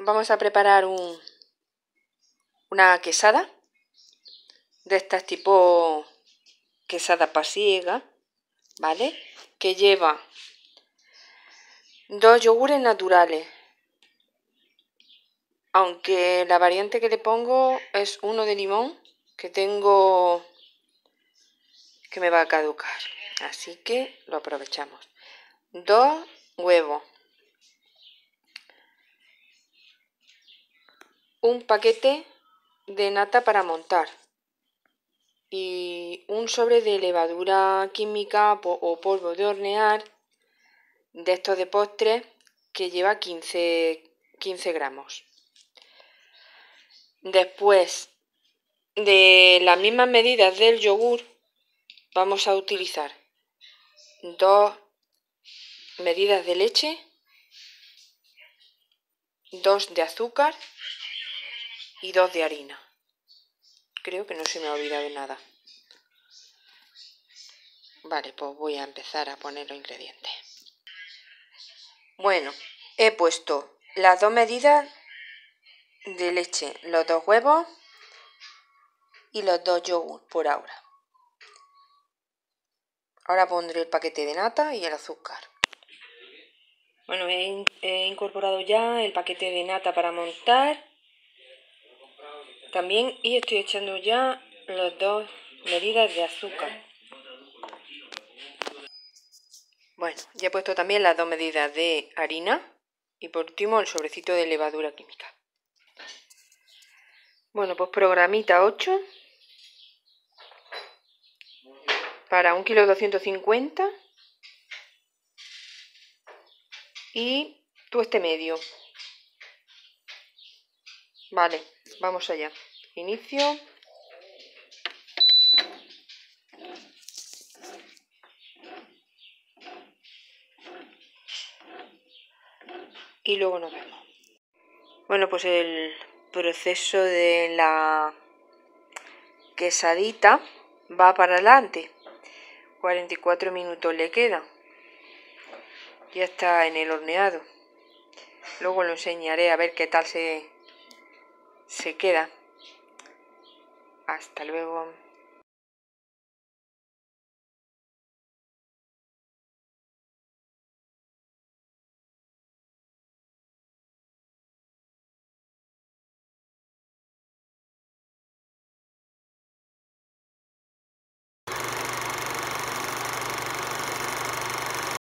vamos a preparar un, una quesada de estas tipo quesada pasiega, ¿vale? Que lleva dos yogures naturales. Aunque la variante que le pongo es uno de limón que tengo que me va a caducar. Así que lo aprovechamos. Dos huevos. Un paquete de nata para montar y un sobre de levadura química o polvo de hornear de estos de postre que lleva 15, 15 gramos. Después de las mismas medidas del yogur vamos a utilizar dos medidas de leche, dos de azúcar y dos de harina. Creo que no se me ha olvidado nada. Vale, pues voy a empezar a poner los ingredientes. Bueno, he puesto las dos medidas de leche, los dos huevos y los dos yogur por ahora. Ahora pondré el paquete de nata y el azúcar. Bueno, he, he incorporado ya el paquete de nata para montar también y estoy echando ya las dos medidas de azúcar. Bueno, ya he puesto también las dos medidas de harina y por último el sobrecito de levadura química. Bueno, pues programita 8 para un kilo 250 y tueste medio. Vale, vamos allá. Inicio. Y luego nos vemos. Bueno, pues el proceso de la quesadita va para adelante. 44 minutos le queda. Ya está en el horneado. Luego lo enseñaré a ver qué tal se, se queda. Hasta luego.